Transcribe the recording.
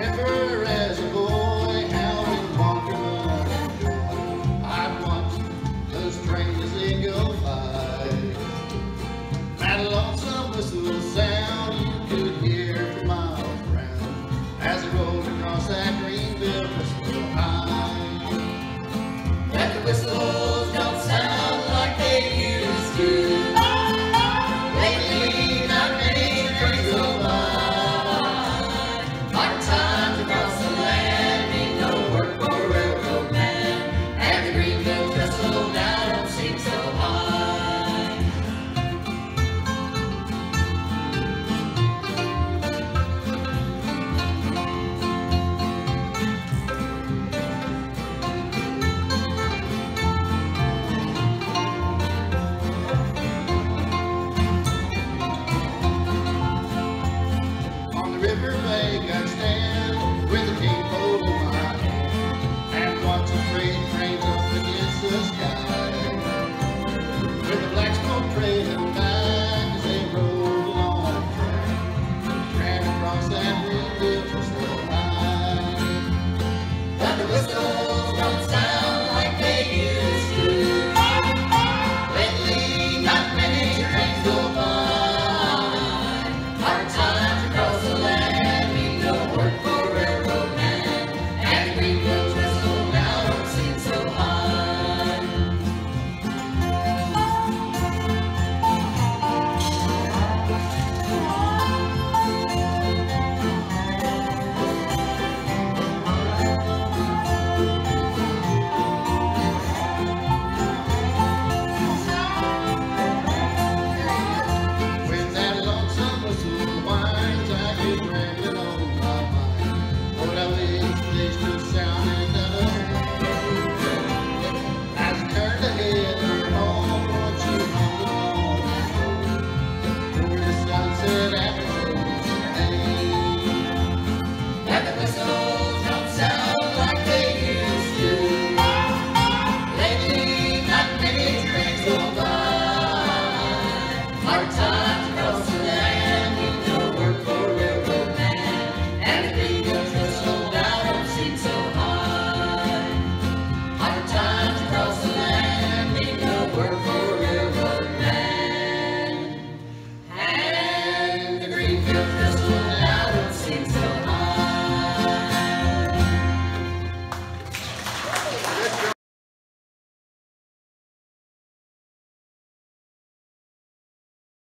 Happy birthday. that we live.